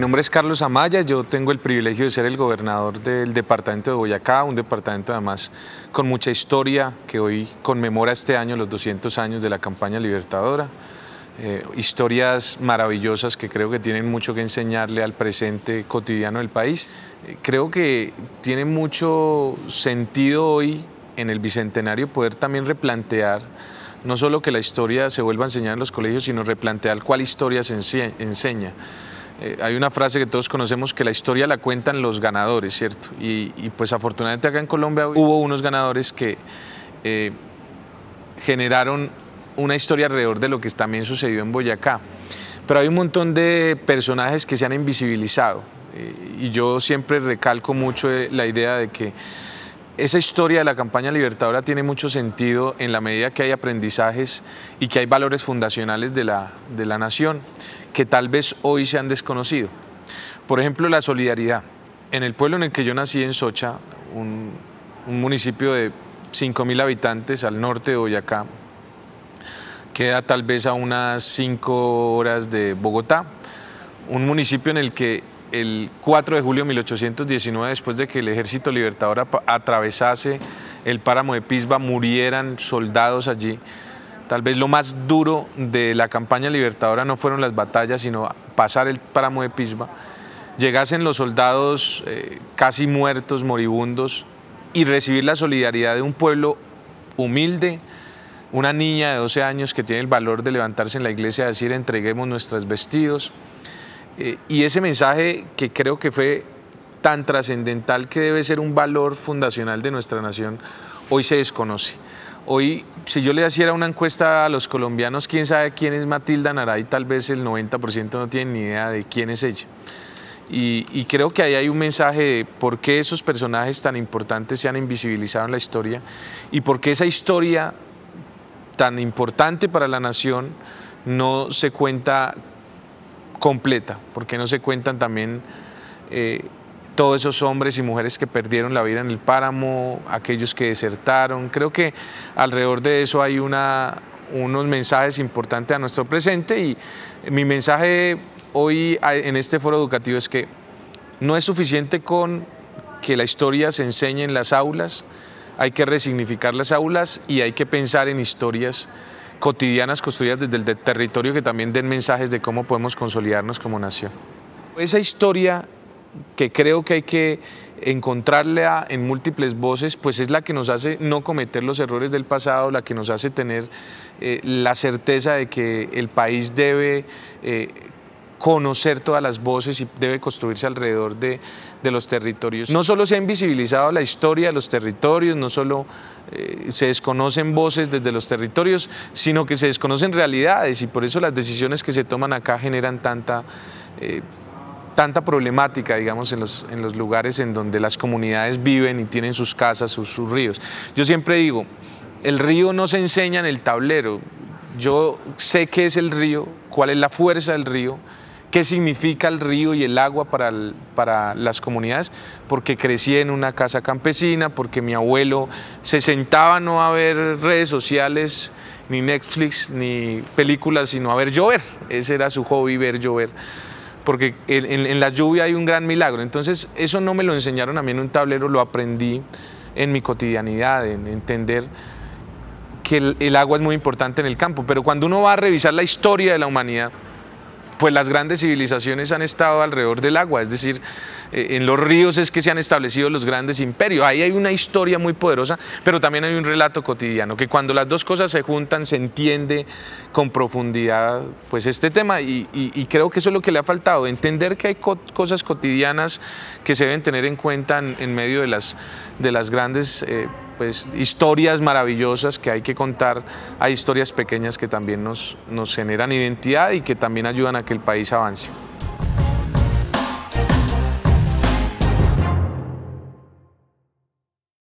nombre es Carlos Amaya, yo tengo el privilegio de ser el gobernador del departamento de Boyacá, un departamento además con mucha historia que hoy conmemora este año los 200 años de la campaña libertadora. Eh, historias maravillosas que creo que tienen mucho que enseñarle al presente cotidiano del país. Eh, creo que tiene mucho sentido hoy en el Bicentenario poder también replantear no solo que la historia se vuelva a enseñar en los colegios, sino replantear cuál historia se enseña. Eh, hay una frase que todos conocemos que la historia la cuentan los ganadores, ¿cierto? Y, pues afortunadamente acá en Colombia hubo unos ganadores que eh, generaron una historia alrededor de lo que también sucedió en Boyacá. Pero hay un montón de personajes que se han invisibilizado eh, y yo siempre recalco mucho la idea de que esa historia de la campaña libertadora tiene mucho sentido en la medida que hay aprendizajes y que hay valores fundacionales de la, de la nación que tal vez hoy se han desconocido. Por ejemplo, la solidaridad. En el pueblo en el que yo nací, en Socha, un, un municipio de 5.000 habitantes al norte de Boyacá, queda tal vez a unas 5 horas de Bogotá, un municipio en el que el 4 de julio de 1819, después de que el ejército libertador atravesase el páramo de Pisba, murieran soldados allí. Tal vez lo más duro de la campaña libertadora no fueron las batallas, sino pasar el páramo de Pisba. Llegasen los soldados eh, casi muertos, moribundos, y recibir la solidaridad de un pueblo humilde, una niña de 12 años que tiene el valor de levantarse en la iglesia y decir entreguemos nuestros vestidos, eh, y ese mensaje que creo que fue tan trascendental que debe ser un valor fundacional de nuestra nación, hoy se desconoce. Hoy, si yo le hiciera una encuesta a los colombianos, quién sabe quién es Matilda Naray, tal vez el 90% no tiene ni idea de quién es ella. Y, y, creo que ahí hay un mensaje de por qué esos personajes tan importantes se han invisibilizado en la historia y por qué esa historia tan importante para la nación no se cuenta completa, porque no se cuentan también eh, todos esos hombres y mujeres que perdieron la vida en el páramo, aquellos que desertaron. Creo que alrededor de eso hay una, unos mensajes importantes a nuestro presente y mi mensaje hoy en este foro educativo es que no es suficiente con que la historia se enseñe en las aulas, hay que resignificar las aulas y hay que pensar en historias cotidianas construidas desde el territorio que también den mensajes de cómo podemos consolidarnos como nación. Esa historia que creo que hay que encontrarle en múltiples voces, pues es la que nos hace no cometer los errores del pasado, la que nos hace tener eh, la certeza de que el país debe eh, conocer todas las voces y debe construirse alrededor de, los territorios. No solo se ha invisibilizado la historia de los territorios, no solo eh, se desconocen voces desde los territorios, sino que se desconocen realidades y por eso las decisiones que se toman acá generan tanta... Eh, tanta problemática, digamos, en los, en los lugares en donde las comunidades viven y tienen sus casas, sus, sus ríos. Yo siempre digo, el río no se enseña en el tablero. Yo sé qué es el río, cuál es la fuerza del río, qué significa el río y el agua para, para las comunidades, porque crecí en una casa campesina, porque mi abuelo se sentaba no a ver redes sociales, ni Netflix, ni películas, sino a ver llover. Ese era su hobby, ver llover. Porque en, la lluvia hay un gran milagro. Entonces, eso no me lo enseñaron a mí en un tablero, lo aprendí en mi cotidianidad, en entender que el agua es muy importante en el campo. Pero cuando uno va a revisar la historia de la humanidad, pues las grandes civilizaciones han estado alrededor del agua, es decir, eh, en los ríos es que se han establecido los grandes imperios. Ahí hay una historia muy poderosa, pero también hay un relato cotidiano, que cuando las dos cosas se juntan se entiende con profundidad pues este tema y, creo que eso es lo que le ha faltado, entender que hay cosas cotidianas que se deben tener en cuenta en, medio de las, de las grandes... Eh, pues, historias maravillosas que hay que contar, hay historias pequeñas que también nos, nos generan identidad y que también ayudan a que el país avance.